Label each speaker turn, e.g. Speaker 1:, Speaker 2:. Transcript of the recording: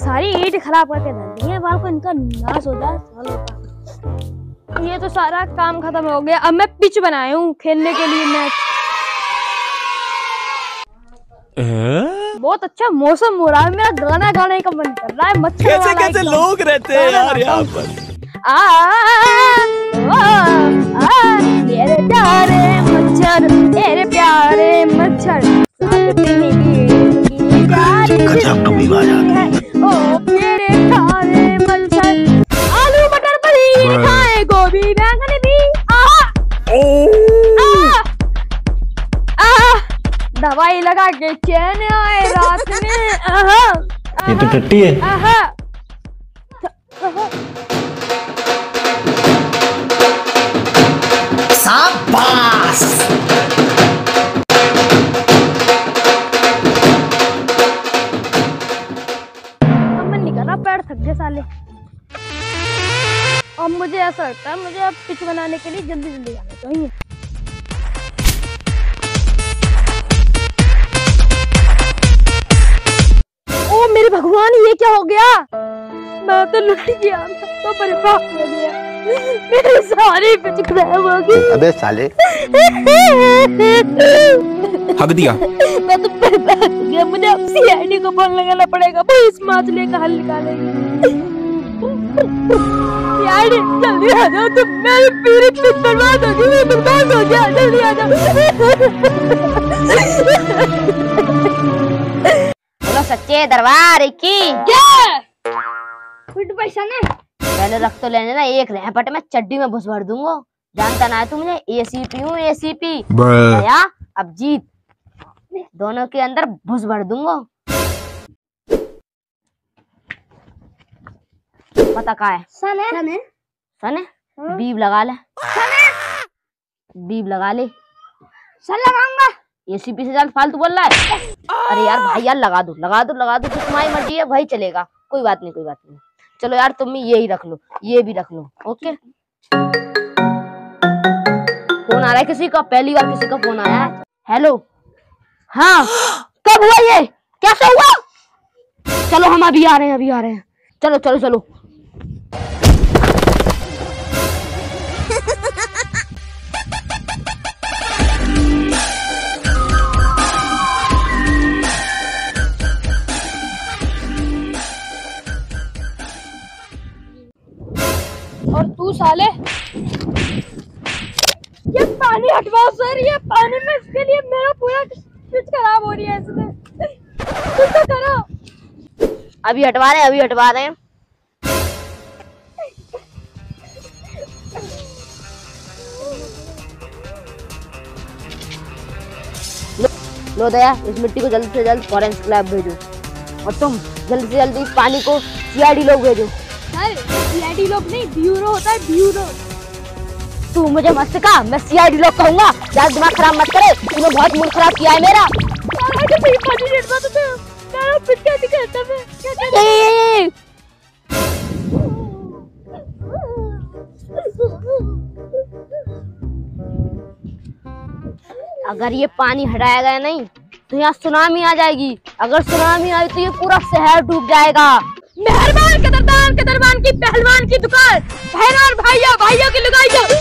Speaker 1: सारी ईट खराब करके धर दी है। बाल को इनका नाश हो जाए सालों का ये तो सारा काम खत्म हो गया। अब मैं पिच बनाया हूँ खेलने के लिए मैच। बहुत अच्छा मौसम हो रहा है। मेरा गाना गाने का मन कर रहा है। मच्छर
Speaker 2: कैसे कैसे लोग रहते हैं यार यहाँ पर?
Speaker 1: आ, मेरे प्यारे मच्छर मेरे प्यारे मच्छर। दवाई लगा के चैन आए रात में। आहा,
Speaker 3: ये तो टट्टी है।
Speaker 1: आहा, पैर थक गए साले। अब मुझे ऐसा लगता है मुझे अब पिच बनाने के लिए जल्दी जल्दी जाना चाहिए। क्या हो गया? मैं तो लुट गया मैं तो बर्बाद हो गया। मेरे सारे खराब हो गई
Speaker 3: अबे साले।
Speaker 2: हक दिया।
Speaker 1: मैं तो बर्बाद हो गया। मुझे अब सीआईडी को फ़ोन लगाना पड़ेगा। वो इस मामले का हल निकालेगी। सीआईडी जल्दी आ जाओ। तुम मेरी बर्बाद हो गई मैं बर्बाद हो गया। जल्दी आ जाओ।
Speaker 4: सच्चे दरबार की।
Speaker 1: पैसा ने।
Speaker 4: पहले रख तो लेने ना एक रैपट में चड्डी में घुस भर दूँगा। जानता ना है तू मुझे? एसीपी हूँ एसीपी या अब जीत। दोनों के अंदर घुस भर दूँगा। पता का है?
Speaker 1: सन है। सन है?
Speaker 4: सने बीब लगा ले। बीब लगा ले।
Speaker 1: सन लगाऊँगा।
Speaker 4: एसीपी से ज़्यादा फालतू बोल रहा है। अरे यार भाई यार लगा दो लगा दो लगा दो तो तुम्हारी मर्ज़ी है भाई चलेगा। कोई बात नहीं कोई बात नहीं। चलो यार तुम ये ही रख लो ये भी रख लो ओके? फ़ोन आ रहा है किसी का? पहली बार किसी का फ़ोन आया है। हेलो हाँ कब हुआ ये? कैसे हुआ? चलो हम अभी आ रहे हैं अभी आ रहे हैं। चलो चलो चलो।
Speaker 1: साले ये पानी हटवाओ सर ये पानी में इसके लिए मेरा पूरा पिच खराब हो रही है इसमें। कुछ तो करो।
Speaker 4: अभी हटवा रहे अभी हटवा रहे लो, दया इस मिट्टी को जल्द से जल्द फॉरेंसिक लैब भेजो। और तुम जल्द से जल्द पानी को सीआईडी लोग भेजो।
Speaker 1: सर सीआईडी लोग नहीं ब्यूरो होता है ब्यूरो
Speaker 4: तू मुझे मस्त कहा मैं सीआईडी लोग कहूँगा। ज़्यादा दिमाग खराब मत करे तूने बहुत मूड खराब किया है मेरा। अगर ये पानी हटाया गया नहीं तो यहाँ सुनामी आ जाएगी। अगर सुनामी आई तो ये पूरा शहर डूब जाएगा।
Speaker 1: मेहरबान कदरदान कदरबान की पहलवान की दुकान। बहनों और भाइयों भाइयों की हो